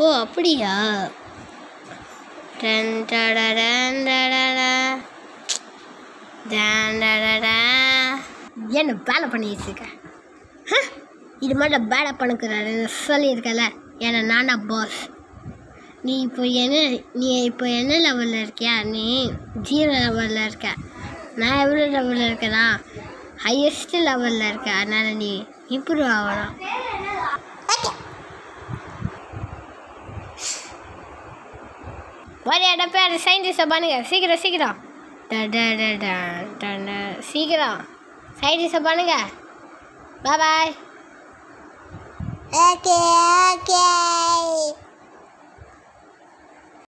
ஓ அப்படியா? டன் டடடன் டடடா. என்ன வேலை பண்ணிட்டு இருக்க? ஹ? இது மாதிரி வேலை பண்ணுக்கிறாரு சொல்லியிருக்கல. ஏன்னா நானா பாஸ் நீ இப்போ என்ன நீ இப்போ என்ன லெவலில் இருக்கியா? நீ ஜீரோ லெவலில் இருக்க. நான் எவ்வளோ லெவலில் இருக்கேனா? ஹையஸ்ட் லெவலில் இருக்க. அதனால் நீ இம்ப்ரூவ் ஆகலாம் வரையாட பேர் சயின்டிஸ்டை பண்ணுங்க. சீக்கிரம் சீக்கிரம். ட, ட, ட, ட, ட, சீக்கிரம். சயின்டிஸ்டை பண்ணுங்க. பாய் பாய். ஓகே